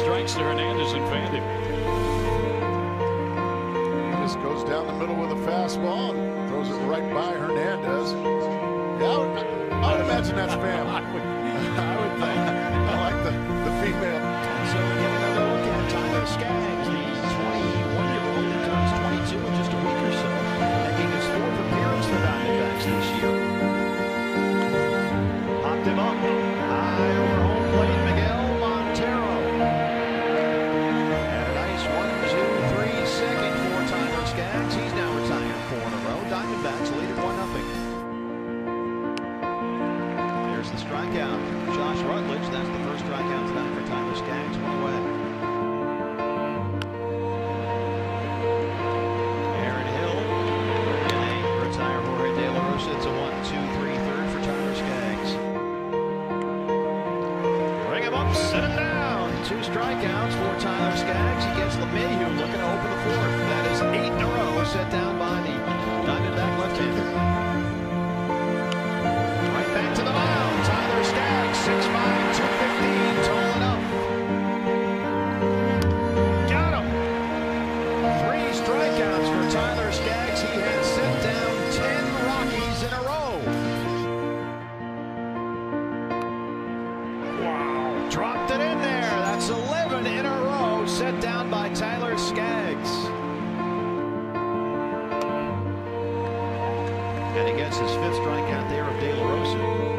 strikes to Hernandez and Fandy. He just goes down the middle with a fastball and throws it right by Hernandez. Yeah, I would, I would imagine that's Pam. I would, I would think. I like the, the female. Strikeouts for Tyler Skaggs. He gets LeMahieu looking to open the fourth. That is eight in a row set down by the Diamondback left-hander. Right back to the mound. Tyler Skaggs, 6'5", 215, gets his fifth strikeout there of De La Rosa.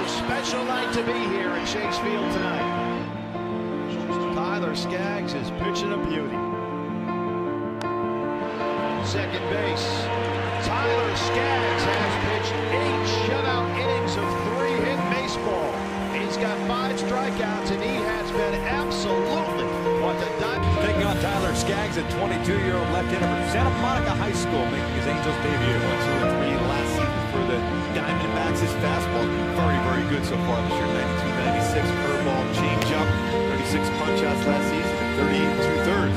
A special night to be here at Chase Field tonight. Tyler Skaggs is pitching a beauty. Second base. Tyler Skaggs has pitched eight shutout innings of three-hit baseball. He's got five strikeouts, and he has been absolutely what the Diamondbacks Taking on Tyler Skaggs, a 22-year-old left-hander from Santa Monica High School, making his Angels debut. One, two, and three last season for the Diamondbacks. His fastball very, very good so far this year. 92, 96 curveball, changeup, 36 punch outs last season, and 38 two thirds.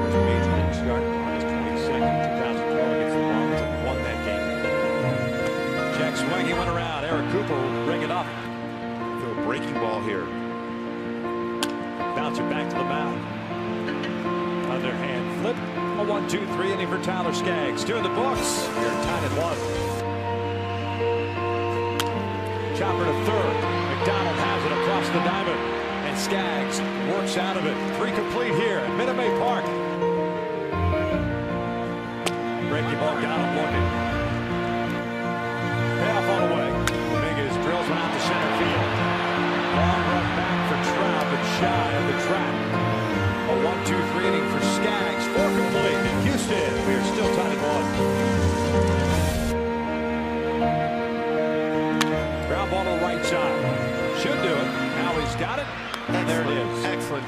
First major league start his 22nd, 2012 against the Marlins and won that game. Check swing, he went around. Eric Cooper will bring it up. Throw a breaking ball here. Bouncer back to the mound. Underhand flip. A one, two, three inning for Tyler Skaggs. Two in the books. We're tied at one. Chopper to third. McDonald has it across the diamond. And Skaggs works out of it. Three complete here at Minute Maid Park. Him looking.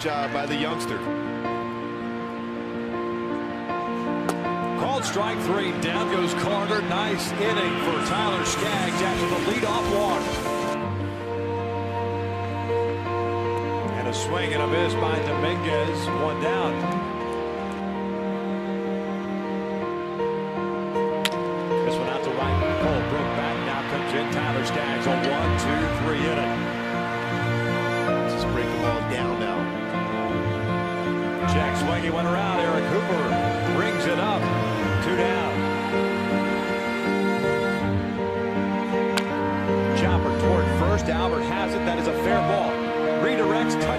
Job by the youngster. Called strike three. Down goes Carter. Nice inning for Tyler Skaggs after the leadoff walk. And a swing and a miss by Dominguez. One down. This one out to right. Cole broke back. Now comes in Tyler Skaggs. A one, two, three inning. Just Jack swing. He went around. Eric Cooper brings it up. Two down.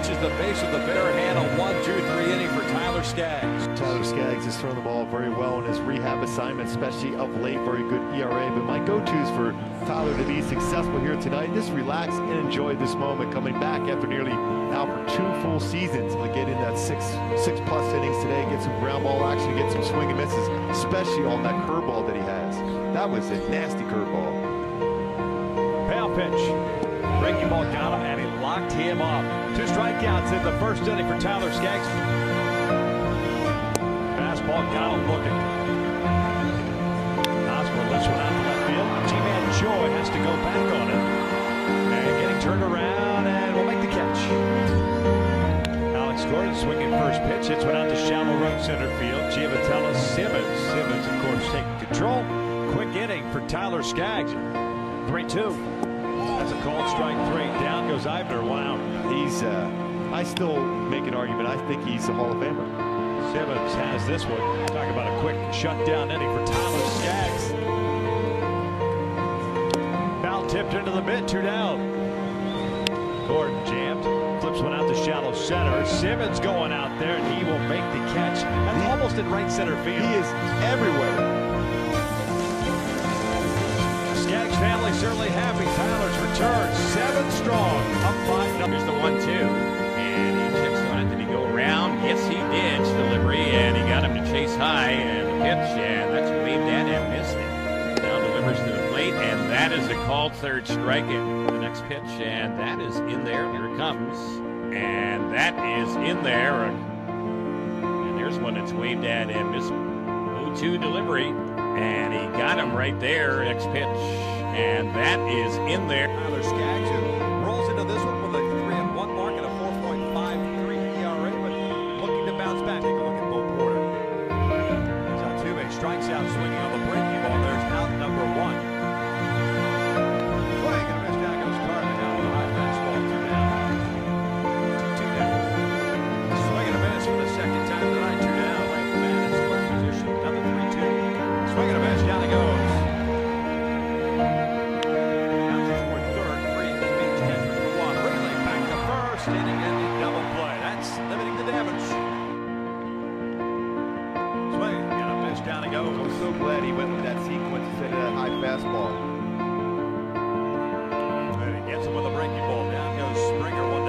Touches the base with the bare hand. A one, two, three inning for Tyler Skaggs. Tyler Skaggs has thrown the ball very well in his rehab assignment, especially of late. Very good ERA. But my go-tos for Tyler to be successful here tonight, just relax and enjoy this moment. Coming back after nearly now for two full seasons, to get in that six six plus innings today, get some ground ball action, get some swing and misses, especially on that curveball that he has. That was a nasty curveball. Off pitch. Breaking ball got him, and locked him up. Two strikeouts in the first inning for Tyler Skaggs. Fastball got him looking. Osborne lifts one out to left field. G-Man Joy has to go back on it. And getting turned around, and will make the catch. Alex Gordon swinging first pitch. Hits one out to shallow right center field. Giovatello Simmons. Simmons, of course, taking control. Quick inning for Tyler Skaggs. 3-2. Called strike three. Down goes Eibner. One out. He's, uh, I still make an argument. I think he's a Hall of Famer. Simmons has this one. Talk about a quick shutdown inning for Tyler Skaggs. Foul tipped into the mid, two down. Gordon jammed, flips one out to shallow center. Simmons going out there, and he will make the catch. That's almost in right center field. He is everywhere. Return, seven strong, up five. Here's the one two, and he checks on it. Did he go around? Yes, he did. Delivery, and he got him to chase high and the pitch, and that's waved at and missed it. Now delivers to the plate, and that is a called third strike. And the next pitch, and that is in there. Here it comes, and that is in there. And there's one that's waved at and missed. 0-2 delivery, and he got him right there. Next pitch, and that is in there. Tyler Skaggs rolls into this one down it goes. I'm so glad he went with that sequence instead of that high fastball. And he gets him with a breaking ball. Down goes Springer.